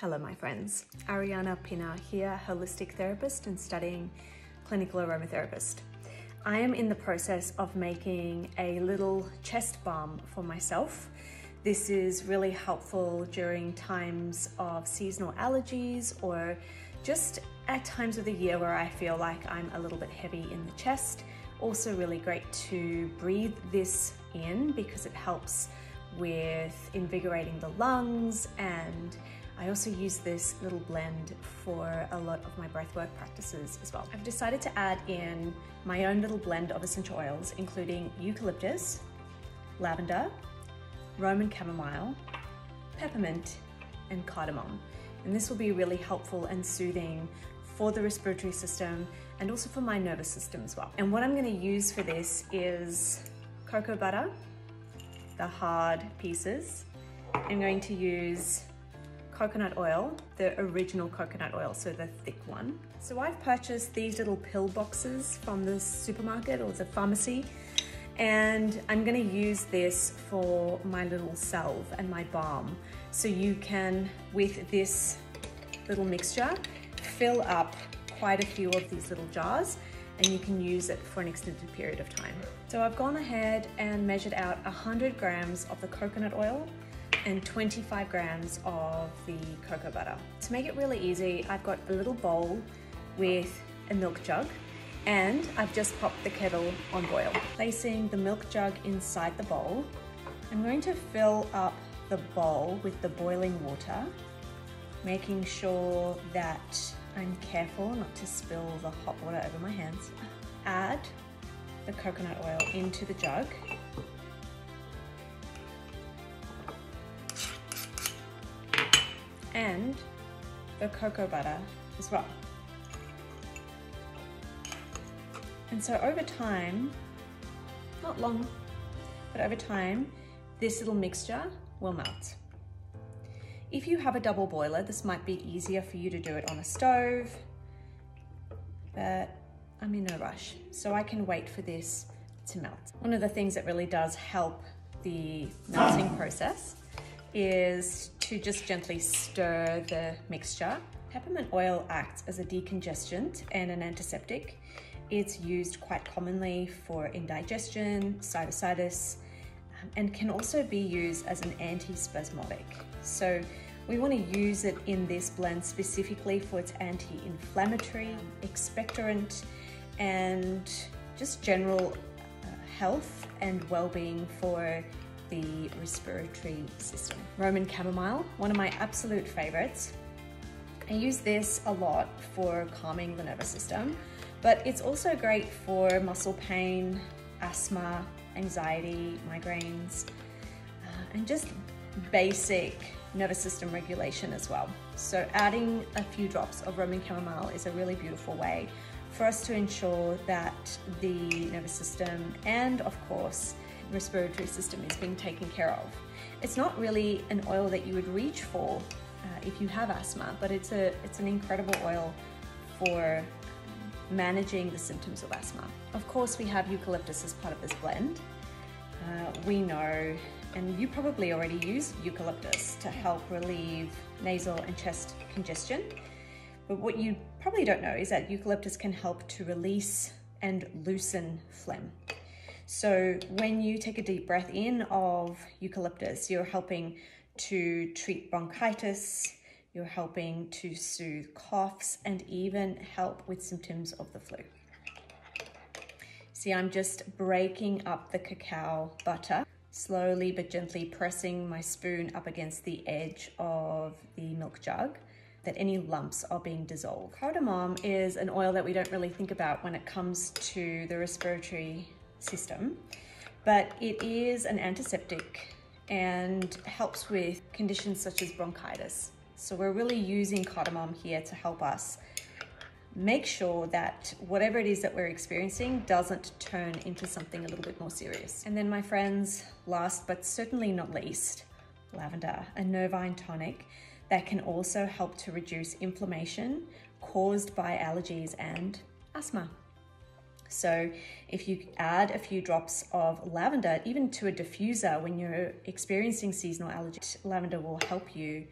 Hello, my friends. Arianna Pienaar here, holistic therapist and studying clinical aromatherapist. I am in the process of making a little chest balm for myself. This is really helpful during times of seasonal allergies or just at times of the year where I feel like I'm a little bit heavy in the chest. Also really great to breathe this in because it helps with invigorating the lungs and I also use this little blend for a lot of my breathwork practices as well. I've decided to add in my own little blend of essential oils, including eucalyptus, lavender, Roman chamomile, peppermint, and cardamom. And this will be really helpful and soothing for the respiratory system and also for my nervous system as well. And what I'm gonna use for this is cocoa butter, the hard pieces. I'm going to use coconut oil, the original coconut oil, so the thick one. So I've purchased these little pill boxes from the supermarket or the pharmacy and I'm gonna use this for my little salve and my balm. So you can, with this little mixture, fill up quite a few of these little jars and you can use it for an extended period of time. So I've gone ahead and measured out 100 grams of the coconut oil and 25 grams of the cocoa butter. To make it really easy, I've got a little bowl with a milk jug and I've just popped the kettle on boil. Placing the milk jug inside the bowl, I'm going to fill up the bowl with the boiling water, making sure that I'm careful not to spill the hot water over my hands. Add the coconut oil into the jug and the cocoa butter as well. And so over time, not long, but over time, this little mixture will melt. If you have a double boiler, this might be easier for you to do it on a stove, but I'm in no rush, so I can wait for this to melt. One of the things that really does help the melting process is to just gently stir the mixture. Peppermint oil acts as a decongestant and an antiseptic. It's used quite commonly for indigestion, sinusitis, um, and can also be used as an antispasmodic. So we want to use it in this blend specifically for its anti-inflammatory, expectorant, and just general uh, health and well-being for the respiratory system. Roman chamomile, one of my absolute favorites. I use this a lot for calming the nervous system, but it's also great for muscle pain, asthma, anxiety, migraines, uh, and just basic nervous system regulation as well. So adding a few drops of Roman chamomile is a really beautiful way for us to ensure that the nervous system and of course respiratory system is being taken care of. It's not really an oil that you would reach for uh, if you have asthma, but it's, a, it's an incredible oil for managing the symptoms of asthma. Of course, we have eucalyptus as part of this blend. Uh, we know, and you probably already use eucalyptus to help relieve nasal and chest congestion. But what you probably don't know is that eucalyptus can help to release and loosen phlegm. So when you take a deep breath in of eucalyptus, you're helping to treat bronchitis, you're helping to soothe coughs and even help with symptoms of the flu. See, I'm just breaking up the cacao butter, slowly but gently pressing my spoon up against the edge of the milk jug that any lumps are being dissolved. Cardamom is an oil that we don't really think about when it comes to the respiratory system, but it is an antiseptic and helps with conditions such as bronchitis. So we're really using cardamom here to help us make sure that whatever it is that we're experiencing doesn't turn into something a little bit more serious. And then my friends, last but certainly not least, lavender, a nervine tonic that can also help to reduce inflammation caused by allergies and asthma. So if you add a few drops of lavender, even to a diffuser when you're experiencing seasonal allergies, lavender will help you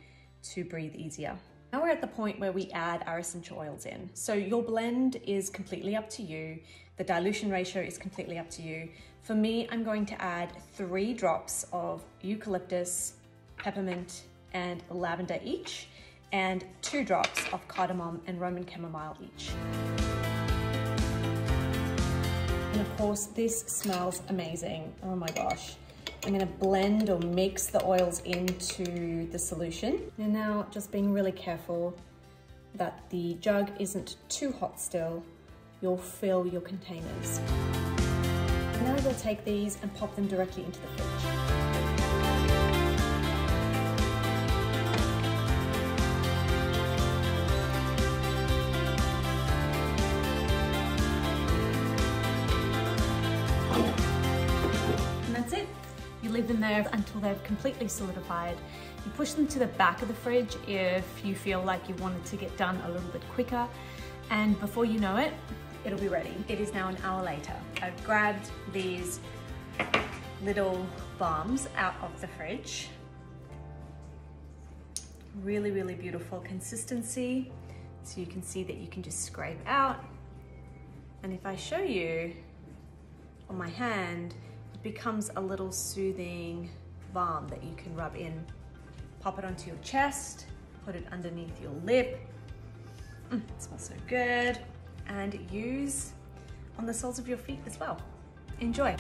to breathe easier. Now we're at the point where we add our essential oils in. So your blend is completely up to you. The dilution ratio is completely up to you. For me, I'm going to add three drops of eucalyptus, peppermint, and lavender each, and two drops of cardamom and Roman chamomile each. And of course, this smells amazing. Oh my gosh. I'm gonna blend or mix the oils into the solution. And now just being really careful that the jug isn't too hot still. You'll fill your containers. Now we'll take these and pop them directly into the fridge. Leave them there until they've completely solidified. You push them to the back of the fridge if you feel like you wanted to get done a little bit quicker. And before you know it, it'll be ready. It is now an hour later. I've grabbed these little balms out of the fridge. Really, really beautiful consistency. So you can see that you can just scrape out. And if I show you on my hand, becomes a little soothing balm that you can rub in. Pop it onto your chest, put it underneath your lip. Mm, smells so good. And use on the soles of your feet as well. Enjoy.